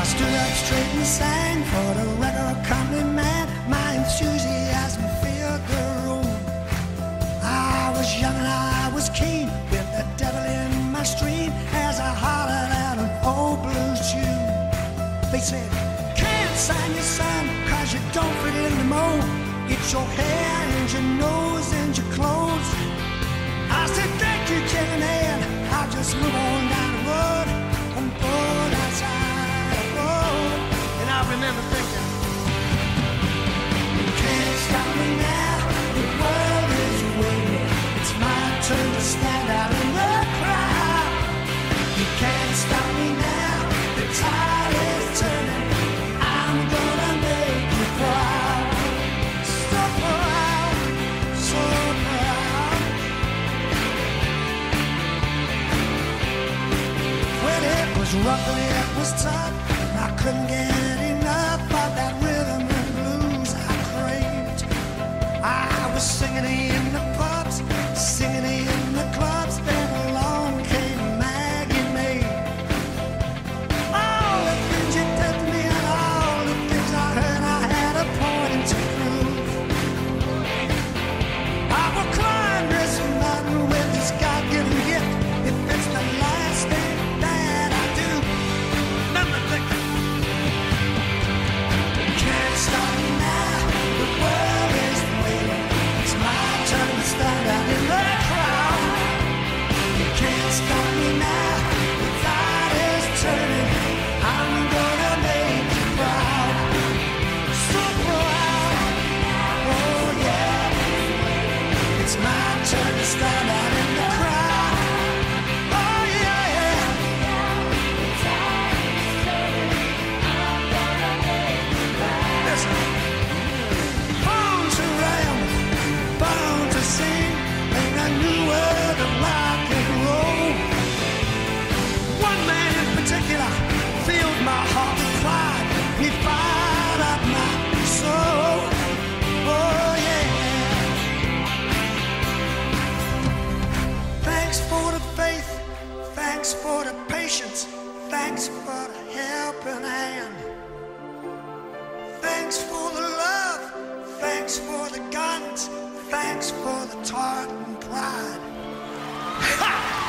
I stood up straight and sang for the record company man. My enthusiasm They said, Can't sign your son cause you don't fit in the mold. It's your hair and your nose and your clothes. I said, Thank you, Ken and I'll just move on down the road and board outside the road. And I remember thinking, You can't stop me now. The world is waiting. It's my turn to stand out in was rough and it was tough, and I couldn't get enough thanks for the faith, thanks for the patience, thanks for the helping hand. Thanks for the love, thanks for the guns, thanks for the Tartan pride.